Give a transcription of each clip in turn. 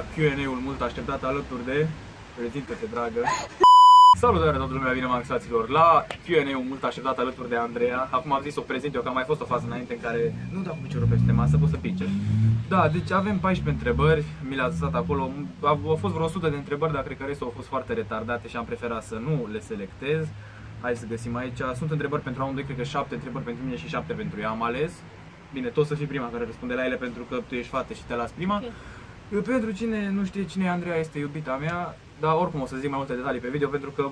Q&A-ul mult așteptat alături de Prezintă-te, dragă. Salutare toată lumea, bine maxaților La Q&A-ul mult așteptat alături de Andreea. Acum am zis o prezint eu, că am mai fost o fază înainte în care Nu dau cu piciorul peste masă, pot să pice Da, deci avem 14 întrebări Mi le-ați dat acolo. Au au fost vreo 100 de întrebări, dar cred că restul au fost foarte retardate Și am preferat să nu le selectez. Hai să găsim aici. Sunt întrebări pentru amândoi, cred că 7 întrebări pentru mine și 7 pentru ea. Am ales. Bine, tot să fii prima care răspunde la ele pentru că tu ești fată și te las prima. Ok. Eu, Pentru cine nu știe cine e Andreea, este iubita mea, dar oricum o să zic mai multe detalii pe video pentru că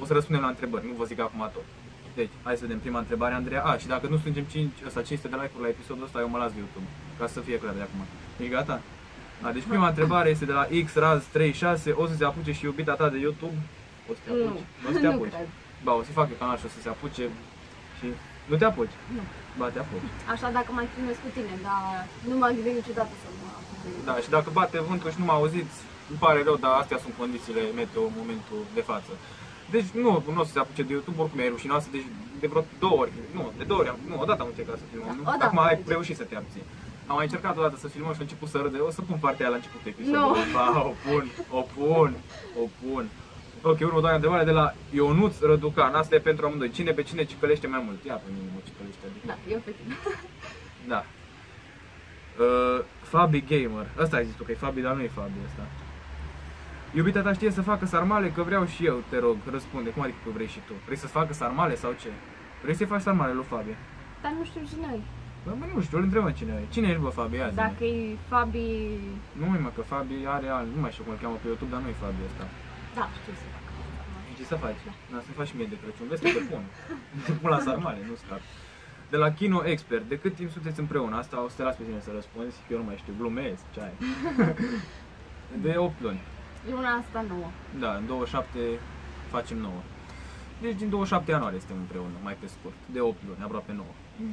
o să răspundem la întrebări, nu vă zic acum tot. Deci, hai să vedem prima întrebare, Andreea. A, și dacă nu strângem 5, ăsta, 500 de like-uri la episodul ăsta, eu mă las de YouTube, ca să fie clar de acum. Ești gata? A, deci prima întrebare este de la xraz36, o să se apuce și iubita ta de YouTube? O să te Nu, apuci? Nu, o să te nu apuci? cred. Ba, o să fac eu canal și o să se apuce și... Nu te apuci? Nu. Ba, te apuci. Așa dacă mai filmez cu tine, dar nu m-am gândit niciodată să mă apuc de Da, și dacă bate vântul și nu mă auziți, îmi pare rău, dar astea sunt condițiile meteo în momentul de față. Deci nu, nu o să se apuce de YouTube, oricum e rușinoasă, deci de vreo două ori, nu, de două ori, am, nu, odată am încercat să filmăm, Da, nu? odată Acum ai am reușit să te abții. Am mai încercat odată să filmăm și a început să râde, o să pun partea aia la începutul episodului. Nu. Ba, o pun, o pun, o pun. Ok, următoarea întrebare de la Ionuț Răducan. Asta e pentru amândoi. Cine pe cine cicălește mai mult? Ia pe mine mă cicălește. Adică. Da, eu pe tine. Da. Uh, Fabi Gamer. Asta ai zis tu că e Fabi, dar nu e Fabi ăsta. Iubita ta știe să facă sarmale? Că vreau și eu, te rog, răspunde. Cum adică că vrei și tu? Vrei să facă sarmale sau ce? Vrei să-i faci sarmale lui Fabi? Dar nu știu cine e. Bă, mă, nu știu, îl întrebăm cine e. Cine ești, bă, Fabi? Ia zi-ne. Dacă e Fabi... Nu, mă, că Fabi are alt, nu mai știu cum îl cheamă pe YouTube, dar nu e Fabi ăsta. Da, știu să fac. Ce să faci? Da, să faci și mie de Crăciun. Vezi că te pun. Te pun la sarmale, nu scap. De la Kino Expert, de cât timp sunteți împreună? Asta o să te las pe tine să răspunzi, că eu nu mai știu, glumesc, ce ai. De 8 luni. Luna asta nouă. Da, în 27 facem 9. Deci din 27 ianuarie suntem împreună, mai pe scurt. De 8 luni, aproape 9. Uh,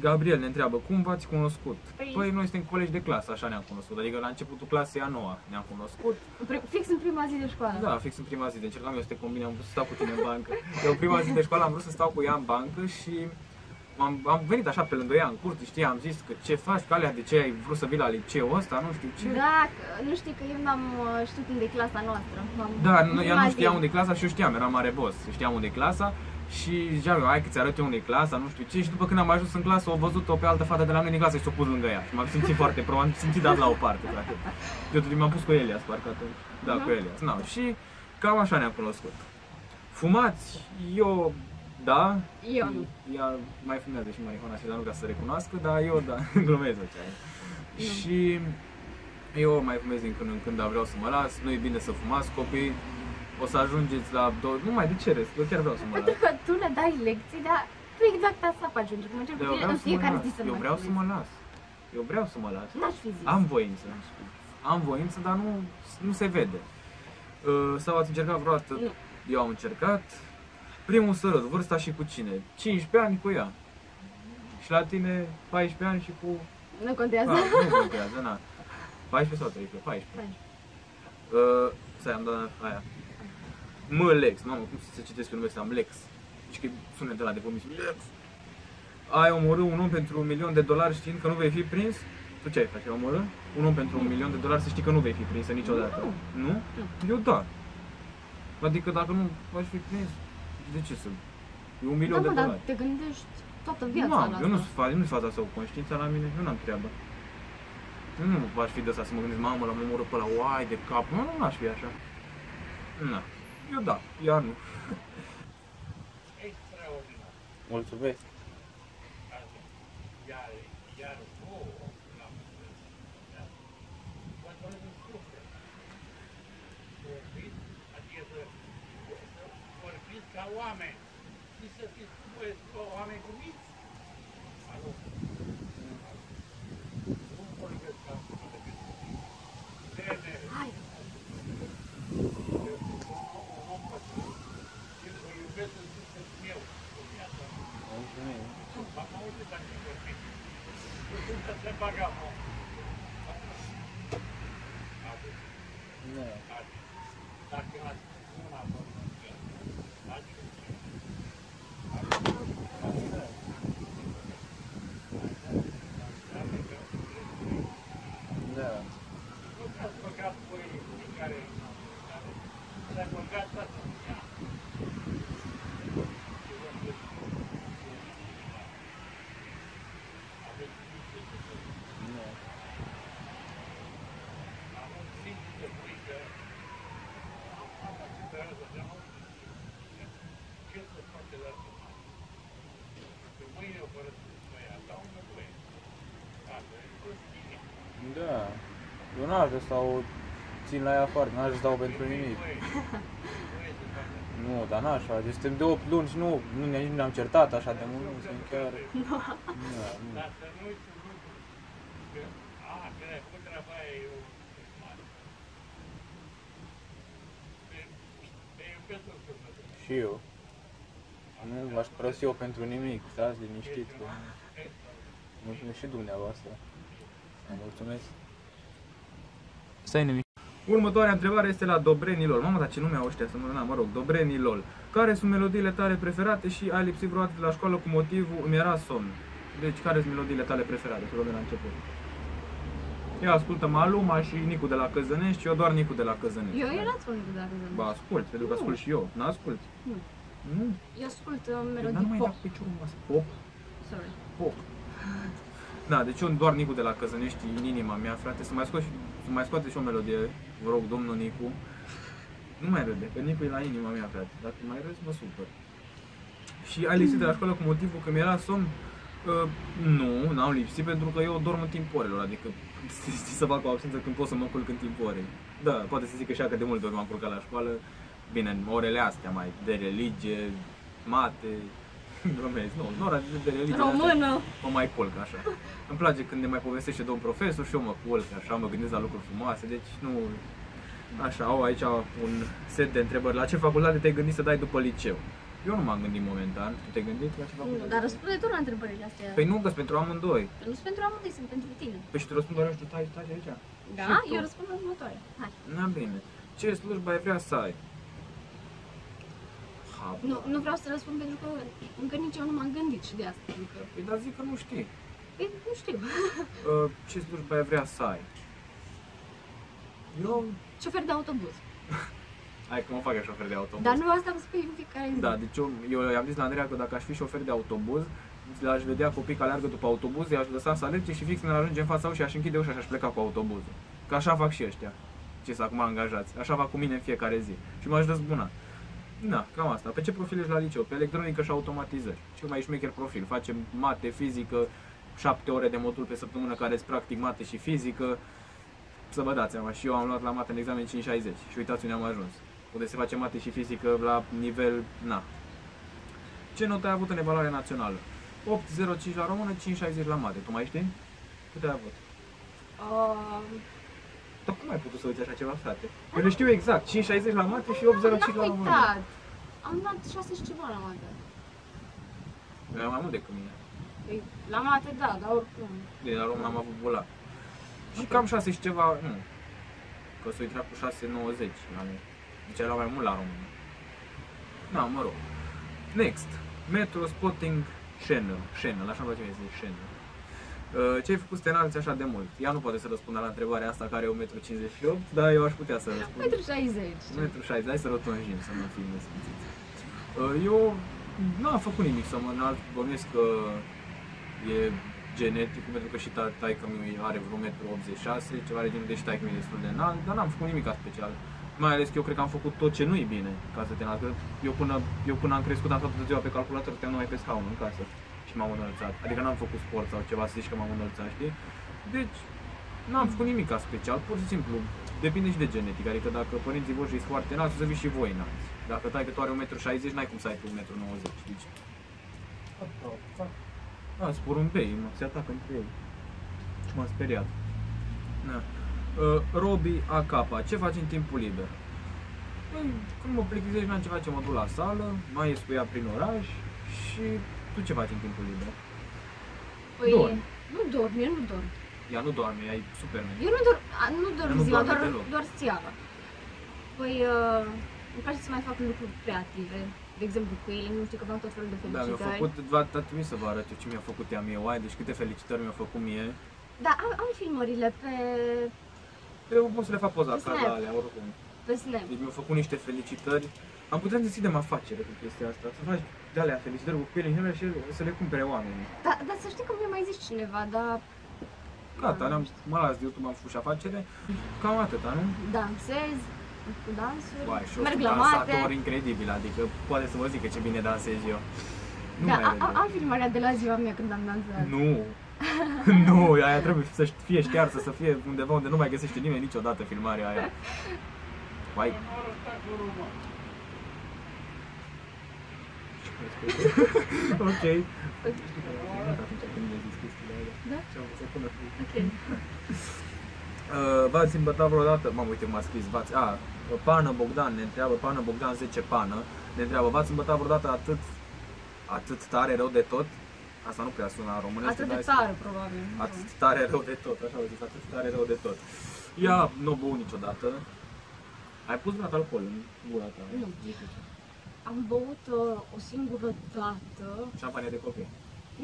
Gabriel ne întreabă, cum v-ați cunoscut? Păi- Păi noi suntem colegi de clasă, așa ne-am cunoscut. Adică la începutul clasei a noua ne-am cunoscut. În prim- Fix în prima zi de școală. Da, fix în prima zi, de încercam eu să te combine, am vrut să stau cu tine în bancă. Eu prima zi de școală am vrut să stau cu ea în bancă și am, am venit așa pe lângă ea în curte, știi, am zis că ce faci, calea, de ce ai vrut să vii la liceul ăsta, nu știu ce. Da, că- nu știi că eu n-am uh, știut unde e clasa noastră. M-am- Da, în nu, ea prima nu știa zi. unde e clasa și eu știam, eram mare boss, știam unde e clasa și ziceam eu, hai că ți arăt eu unde e clasa, nu știu ce, și după când am ajuns în clasă, o văzut-o pe altă fată de la noi din clasă și s-o pus lângă ea și m-am simțit foarte pro, m-am simțit dat la o parte, frate. Eu tot m-am pus cu Elias, parcă atunci. Da, cu Mhm. Elias, na, și cam așa ne-am cunoscut. Fumați, eu, da, Eu nu. ea mai fumează și marihuana și dar nu ca să recunoască, dar eu da, glumez ce ai. Nu. Și eu mai fumez din când în când, dar vreau să mă las, nu e bine să fumați copii, o să ajungeți la două, nu mai de ce rest, eu chiar vreau să mă Pentru las. că tu le dai lecții, dar tu exact asta faci. Pentru că mă încerc Dar cu eu tine vreau în să mă fiecare las, zi să eu mai vreau să mă filmezi. las, eu vreau să mă las. N-aș fi zis. Am voință, am voință, dar nu, nu se vede. Uh, Sau ați încercat vreodată? Nu. Eu am încercat. Primul sărut, vârsta și cu cine? 15 ani cu ea. Și la tine 14 ani și cu... Nu contează. Ah, nu contează, na. 14 sau 13? 14. Uh, stai, am dat aia. Mlex, nu, cum să se citesc eu numele am Lex. Deci că sună de la de comisie. Lex. Ai omorât un om pentru un milion de dolari știind că nu vei fi prins? Tu ce ai face? Omorât un om pentru un milion de dolari să știi că nu vei fi prinsă niciodată? Nu? Eu da. Adică dacă nu aș fi prins, de ce să... E un Da, milion mă, de dar dolari. te gândești toată viața Nu am, la eu nu asta. sunt faza, nu faza asta cu conștiința la mine, eu n-am treabă. Eu nu aș fi de asta să mă gândesc, mamă, l-am omorât pe la oai de cap. Nu, nu aș fi așa. Nu. Eu da, ea nu. Extraordinar. Mulțumesc. Iar, iar vouă la da? Cuando le disfrute. Vorbiți, adică să, să vorbiți ca oameni. Și să fiți voi ca oameni cumiți. Alo? Nu vorbesc ca Bine. Hai, Un om pătrân. Și vă iubesc în sufletul meu. În viața mea. M-am auzit dacă vorbiți. Nu sunt să se bagă acum. Dacă l-ați spus una, vă Ați Da. Nu vreau să apoi care s-a băgat toată în ea. Am un simț de frică. Am această de mult. Ce să face la asta? Că mâine o părăsesc pe ea, dau nevoie. Asta e prostie. Da. Eu n-aș să stau, țin la ea foarte, n-aș să stau pentru nimic. Nu, dar n-aș face. Suntem de 8 luni și nu, nu ne, nici nu ne-am certat așa de mult, nu suntem chiar... Da, nu. Dar să nu uiți un lucru. Că, a, că ai făcut treaba aia, eu sunt mare. Te- Te iubesc în sufletul. Și eu. Nu v-aș părăsi eu pentru nimic, stați liniștiți. că Mulțumesc și dumneavoastră. Vă Mulțumesc. Stai nimic. Următoarea întrebare este la Dobrenilol. Mamă, dar ce nume au ăștia să mă, na, mă rog, Dobrenilol. Care sunt melodiile tale preferate și ai lipsit vreodată de la școală cu motivul îmi era somn? Deci, care sunt melodiile tale preferate? Să luăm de la început. Eu ascultă Maluma și Nicu de la Căzănești, eu doar Nicu de la Căzănești. Eu era spune de la Căzănești. Ba, ascult, pentru că ascult și eu. N-ascult? Nu. Nu? Eu ascult uh, Dar nu melodii mai pop. dau piciorul în masă. Pop? Sorry. Pop. Da, deci eu doar Nicu de la Căzănești în inima mea, frate, să mai, scot și, să mai scoate și o melodie, vă rog, domnul Nicu. Nu mai râde, că Nicu e la inima mea, frate. Dacă mai râzi, mă supăr. Și ai lipsit de la școală cu motivul că mi-era somn? Uh, nu, n-am lipsit pentru că eu dorm în timpul orelor, adică știi să fac o absență când pot să mă culc în timpul orei. Da, poate să zic că și că de multe ori m-am culcat la școală, bine, în orele astea mai de religie, mate, românesc, nu, în ora de, de religie. astea Română. mă mai culc așa. Îmi place când ne mai povestește domn profesor și eu mă culc așa, mă gândesc la lucruri frumoase, deci nu... Așa, au aici un set de întrebări. La ce facultate te-ai gândit să dai după liceu? Eu nu m-am gândit momentan. Tu te-ai gândit la ce Nu, facultate? dar răspunde tu la întrebările astea. Păi nu, că pentru amândoi. Nu sunt pentru amândoi, sunt pentru tine. Păi și tu răspunzi doar eu și tu stai, stai aici. Da? Și tu? Eu răspund la următoare. Hai. Na bine. Ce slujbă ai vrea să ai? Habar. Nu, nu vreau să răspund pentru că încă nici eu nu m-am gândit și de asta. Adică, Păi dar zic că nu știi. păi, nu știu. Uh, ce slujbă ai vrea să ai? Eu... Șofer de autobuz. Hai că mă fac eu șofer de autobuz. Dar nu asta îmi spui în fiecare zi. Da, deci eu, eu i-am zis la Andreea că dacă aș fi șofer de autobuz, l-aș vedea copii care alergă după autobuz, i-aș lăsa să alerge și fix când ajunge în fața ușii, aș închide ușa și aș pleca cu autobuzul. Că așa fac și ăștia, ce sunt acum angajați. Așa fac cu mine în fiecare zi. Și m-aș răzbuna. Da, cam asta. Pe ce profil ești la liceu? Pe electronică și automatizări. Cel mai șmecher profil. Facem mate, fizică, 7 ore de modul pe săptămână care sunt practic mate și fizică. Să vă dați seama, și eu am luat la mate în examen 5.60 și uitați unde am ajuns. Unde se face mate și fizică la nivel, na. Ce notă ai avut în evaluare națională? 8.05 la română, 5.60 la mate. Tu mai știi? Cât ai avut? Uh, Dar cum ai putut să uiți așa ceva, frate? Eu le știu exact, 5.60 la mate și 8.05 la n-am română. uitat. Am dat 6 și ceva la mate. Eu mai mult decât mine. Păi, la mate, da, dar oricum. De la român am avut bula. Și cam 6 și ceva, nu. Că s-o intra cu 6,90 la mine. Deci era mai mult la român. Da, mă rog. Next. Metro Spotting Channel. Channel, așa îmi place mie să zic Channel. Uh, ce ai făcut să te înalți așa de mult? Ea nu poate să răspundă la întrebarea asta care e 1,58 m, dar eu aș putea să răspund. Pentru 60. 1,60 m, hai să rotunjim, să nu fim nesimțiți. Uh, Eu nu am făcut nimic să mă înalt, bănuiesc că e genetic, pentru că și ta- taică mi are vreo 1,86 m, ceva de genul, deci taică mi e destul de înalt, dar n-am făcut nimic special. Mai ales că eu cred că am făcut tot ce nu e bine ca să te înalți. Că Eu până, eu până am crescut am stat toată ziua pe calculator, stăteam numai pe scaun în casă și m-am înălțat. Adică n-am făcut sport sau ceva să zici că m-am înălțat, știi? Deci, n-am făcut nimic special, pur și simplu, depinde și de genetic. Adică dacă părinții voștri sunt foarte înalți, o să vii și voi înalți. Dacă tai că tu are 1,60 m, n-ai cum să ai tu 1,90 m, deci... A, spur un bei, mă, se atacă între ei. Și m-am speriat. Da. Uh, Robi AK, ce faci în timpul liber? Păi, când mă plictisesc, n-am ceva ce mă duc la sală, mai ies cu ea prin oraș și tu ce faci în timpul liber? Păi, Dorm. nu dorm, eu nu dorm. Ea nu doarme, ea e Superman. Eu nu dorm, a, nu dorm nu ziua, doarme doar, deloc. doar seara. Păi, uh, îmi place să mai fac lucruri creative. De exemplu, quilling, nu știu că fac tot felul de Da, mi-a felicitări. făcut, va, a trimis să vă arăt eu ce mi-a făcut ea mie, oai, deci câte felicitări mi-a făcut mie. Da, am, am filmările pe, Eu pot să le fac poza Pe ca Snap. la alea, oricum. Pe Snap. Deci mi-au făcut niște felicitări. Am putea să deschidem afacere cu chestia asta. Să faci de alea felicitări cu piele în ele și să le cumpere oamenii. Da, dar să știi că mi-a mai zis cineva, dar Gata, ne-am, mă las de YouTube, am făcut și afacere. Cam atâta, nu? dansez, cu dansuri, Uai, și eu merg sunt la mate. dansator incredibil, adică poate să vă zic că ce bine dansez eu. Nu Da, mai a- are a- de- am filmarea de la ziua mea când am dansat. Nu. nu, aia trebuie să fie ștearsă, să fie undeva unde nu mai găsește nimeni niciodată filmarea aia. Mai. ok. Atunci când mi-ai zis chestiile alea. Da? Ce-am să pună Ok. Uh, v-ați îmbătat vreodată? Mamă, uite cum a scris, v-ați... A, Pană Bogdan ne întreabă, Pană Bogdan 10 Pană, ne întreabă, v-ați îmbătat vreodată atât, atât tare rău de tot? Asta nu prea sună în românește, Atât de dar tare, probabil. Atât tare rău de tot, așa au zis, atât tare rău de tot. Ea nu o băut niciodată. Ai pus vreodată alcool în gura ta? Nu. Am băut uh, o singură dată, Șampanie de copii.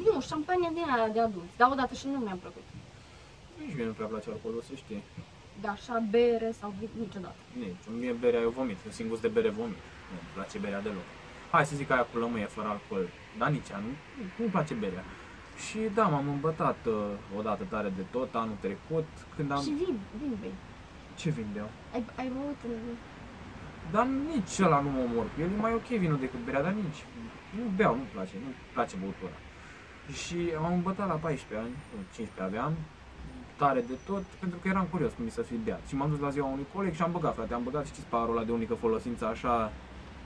nu, șampanie din aia de adulți, dar odată și nu mi-a plăcut. Nici mie nu prea place alcoolul, să știi. Dar așa bere sau vin, niciodată. Nici. Mie berea eu vomit, un singur de bere vomit. Nu îmi place berea deloc. Hai să zic aia cu lămâie fără alcool. Dar nici ea, nu, nu-mi place berea. Și da, m-am îmbătat uh, odată tare de tot anul trecut, când am... Și vin, vin, vin. Ce vindeau? Ai, ai băut în... Dar nici ăla nu mă omor cu el, e mai ok vinul decât berea, dar nici nu beau, nu-mi place, nu-mi place băutura. Și am îmbătat la 14 ani, nu, 15 aveam, tare de tot, pentru că eram curios cum e să fi beat. Și m-am dus la ziua unui coleg și am băgat, frate, am băgat, știți, parul ăla de unică folosință, așa,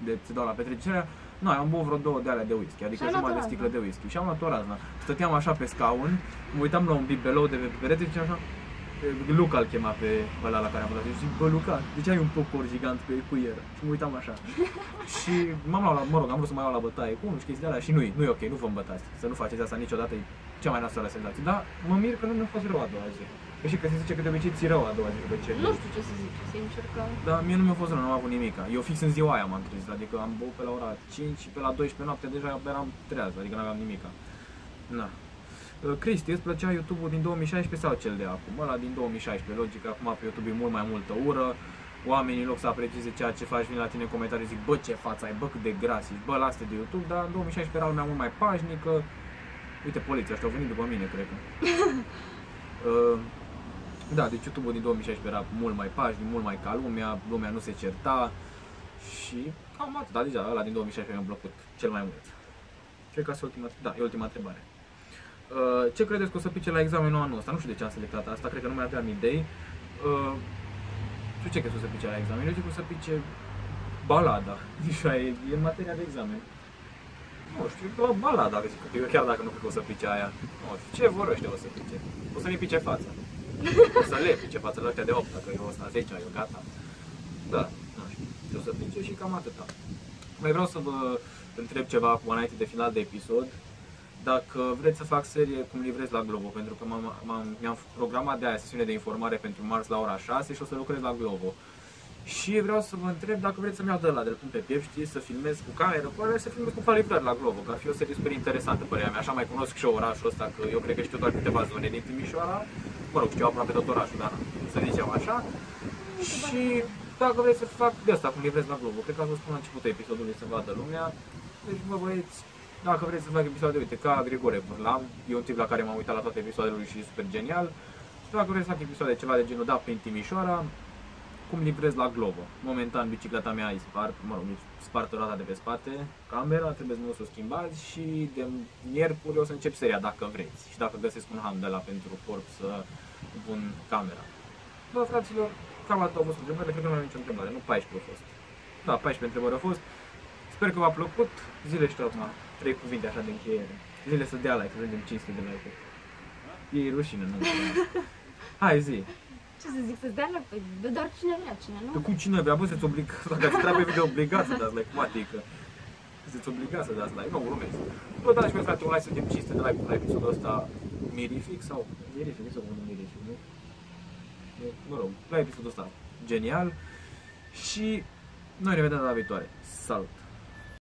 de ți dau la petrecerea, Nu, am băut vreo două de alea de whisky, adică Și ai luat jumătate de o sticlă razna. de whisky. Și am luat o razna. Stăteam așa pe scaun, mă uitam la un bibelou de pe perete și așa, Luca îl chema pe ăla la care am dat. Și zic, bă, Luca, de ce ai un popor gigant pe cuier? Și mă uitam așa. și m-am luat la, mă rog, am vrut să mai iau la bătaie cu unul și chestia alea și nu-i, nu-i ok, nu vă îmbătați. Să nu faceți asta niciodată, e cea mai nasoală senzație. Dar mă mir că nu mi-a fost rău a doua zi. Că și că se zice că de obicei ți rău a doua zi după ce Nu știu ce să zic, sincer că... dar mie nu mi-a fost rău, nu am avut nimic. Eu fix în ziua aia m-am trezit, adică am băut pe la ora 5 și pe la 12 noapte deja eram treaz, adică nu aveam nimic. Na. Uh, Cristi, îți plăcea YouTube-ul din 2016 sau cel de acum? Ăla din 2016, logic, acum pe YouTube e mult mai multă ură, oamenii în loc să aprecieze ceea ce faci, vin la tine în comentarii zic, bă, ce față ai, bă, cât de gras ești, bă, lasă de YouTube, dar în 2016 era lumea mult mai pașnică, uite, poliția ăștia au venit după mine, cred că. Uh, da, deci YouTube-ul din 2016 era mult mai pașnic, mult mai ca lumea, lumea nu se certa și cam atât, dar deja ăla din 2016 mi-a plăcut cel mai mult. Cred că asta e ultima, da, e ultima întrebare. Uh, ce credeți că o să pice la examenul anul ăsta? Nu știu de ce am selectat asta, cred că nu mai aveam idei. Uh, tu ce crezi că o să pice la examen? Eu zic că o să pice balada. Așa e, e în materia de examen. Nu știu, la balada, zic că eu chiar dacă nu cred că o să pice aia. Nu știu, ce vor ăștia o să pice? O să ne pice fața. O să le pice față la ăștia de 8, că eu ăsta 10, eu gata. Da, nu știu, ce o să pice și cam atâta. Mai vreau să vă întreb ceva cu înainte de final de episod. Dacă vreți să fac serie cum livrez la Globo, pentru că m-am, m-am, mi-am programat de aia sesiune de informare pentru marți la ora 6 și o să lucrez la Globo. Și vreau să vă întreb dacă vreți să-mi iau de la de pun pe piept, știi, să filmez cu cameră, cu alea, să filmez cu livrări la Globo, că ar fi o serie super interesantă, părerea mea. Așa mai cunosc și eu orașul ăsta, că eu cred că știu doar câteva zone din Timișoara. Mă rog, știu aproape tot orașul, dar să zicem așa. Și dacă vreți să fac de asta, cum livrez la Globo, cred că am vă spun la începutul episodului să vadă lumea. Deci, bă, băieți, dacă vreți să fac episoade, uite, ca Grigore Vârlam, e un tip la care m-am uitat la toate episoadele lui și e super genial. Dacă vreți să fac episoade ceva de genul, da, prin Timișoara, cum livrez la Globo. Momentan bicicleta mea e spart, mă rog, e spartă roata de pe spate, camera, trebuie să mă să o schimbați și de miercuri o să încep seria dacă vreți și dacă găsesc un ham de la pentru corp să pun camera. Bă, fraților, cam atât au fost întrebările, cred că nu am nicio întrebare, nu 14 au fost. Da, 14 întrebări au fost. Sper că v-a plăcut. Zile și acum trei cuvinte așa de încheiere. Zile să dea like, să vedem 500 de like-uri. E rușine, nu? Hai zi. Ce să zic, să-ți dea la... Păi, de doar cine vrea, cine nu? Că cum cine vrea, bă, să-ți oblig, dacă ți trebuie video obligat să dați like, cum adică? Să-ți obligat să dați like, nu, glumesc. Bă, dați mi frate un like să vedem 500 de like la episodul ăsta mirific sau mirific, nu se cum mirific, nu? E, Mă rog, la episodul ăsta genial și noi ne vedem data viitoare. Salut!